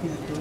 っていうと。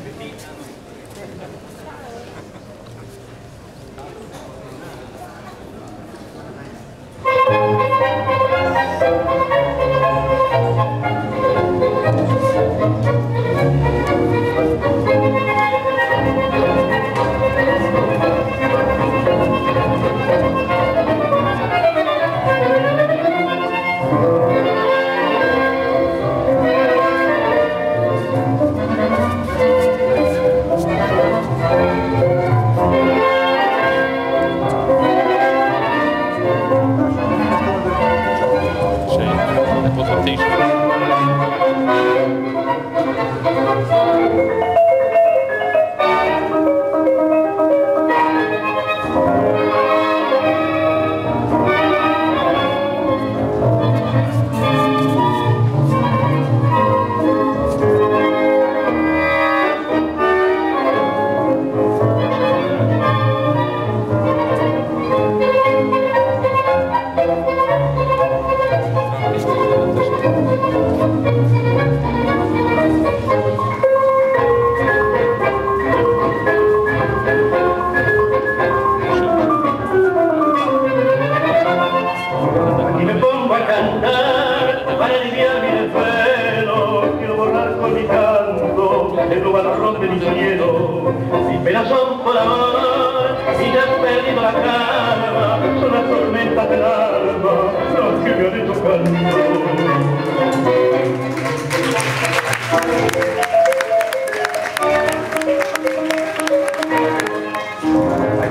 Mis penas son por amor y ya he perdido la calma, son las tormentas del alma las que me han hecho canto.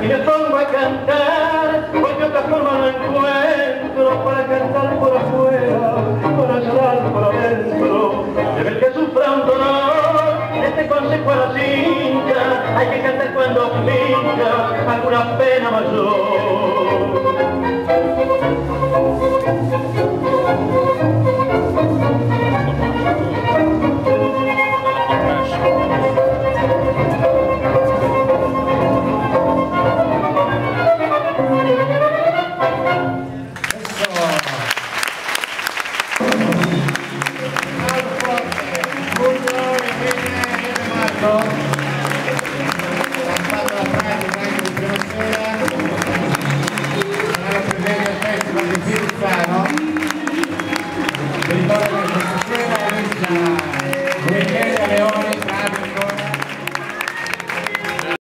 me pongo a cantar, porque otra forma no encuentro para cantar por afuera, para llorar por adentro, de ver que sufra un dolor, este consejo era así hay que cantar cuando venga alguna pena mayor.